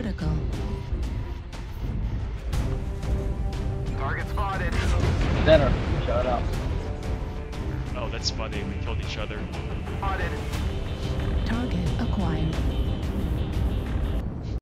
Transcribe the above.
critical. Target spotted. Center. Shut up. Oh, that's funny. We killed each other. Spotted.